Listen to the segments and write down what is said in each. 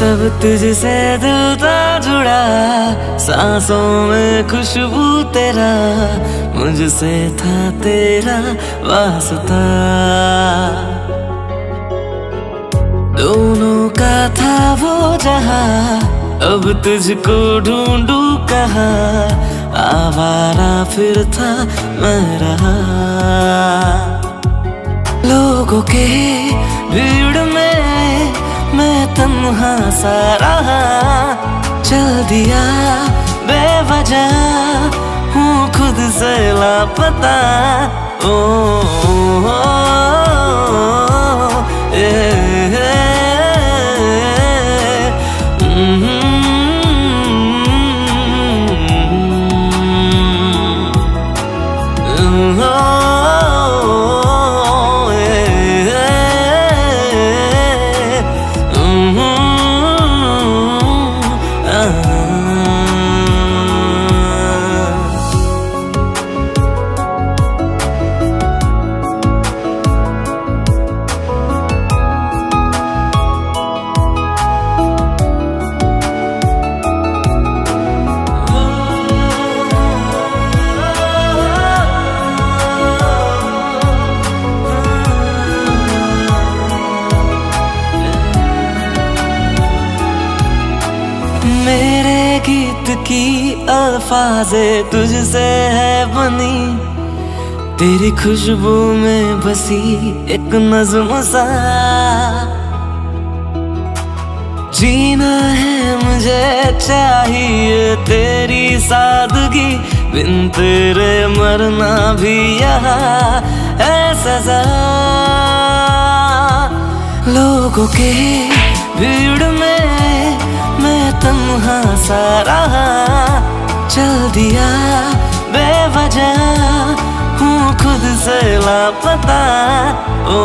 तब तुझसे दिल जुड़ा, सांसों में खुशबू तेरा, मुझसे था तेरा वास्ता। दोनों का था वो जहाँ, अब तुझको ढूंढू कहा, आवारा फिर था मैं रहा। लोगों के तन्हा सारा चल दिया बेवजह हूँ खुद से लापता ओ, ओ, ओ ए, ए, मेरे गीत की अल्फाजे तुझसे है बनी। तेरी खुशबू में बसी एक नज्म सा। जीना है मुझे चाहिए तेरी सादगी। बिन तेरे मरना भी यहाँ सजा। लोगों के भीड़ मैं तन्हा सारा चल दिया बेवजह हूँ खुद से लापता। ओ,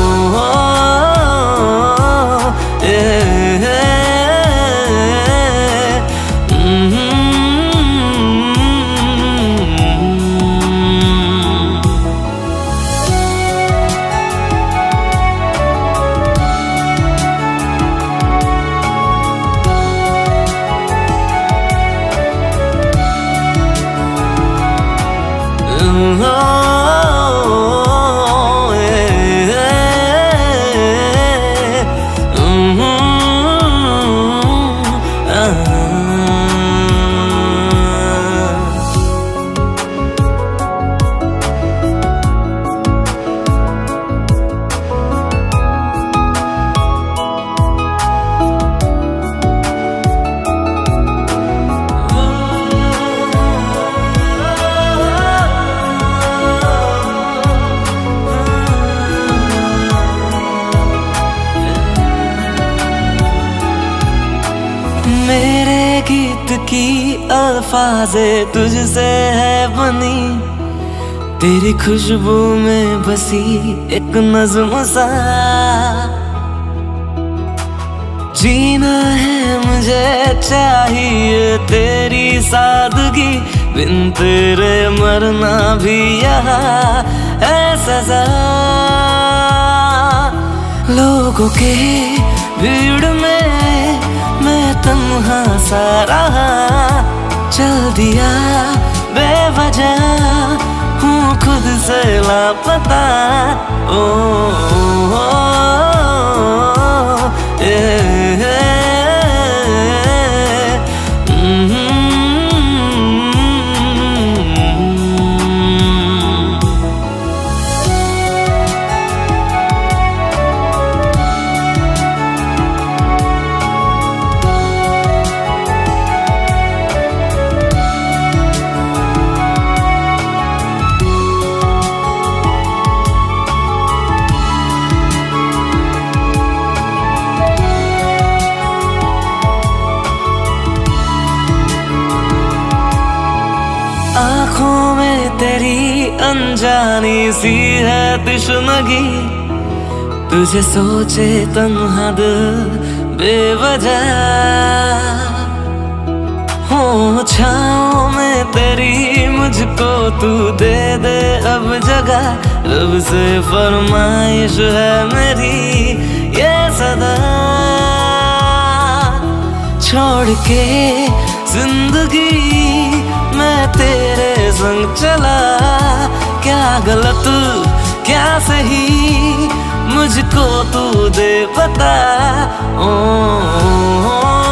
ओ, ओ। गीत की अल्फाजे तुझसे है बनी। तेरी खुशबू में बसी एक नज्म सा। जीना है मुझे चाहिए तेरी सादगी। बिन तेरे मरना भी यहाँ है सजा। लोगों के भीड़ में रहा चल दिया बेवजह हूँ खुद से लापता। ओ, ओ, ओ। तेरी अनजानी सी है तिश्नगी तुझे सोचे तन्हा दिल बेवजह। हो छाओ में तेरी मुझको तू दे दे अब जगह। रब से फरमाइश है मेरी ये सदा। छोड़ के ज़िंदगी मैं तेरे चला क्या गलत क्या सही? मुझको तू दे बता ओ, ओ, ओ।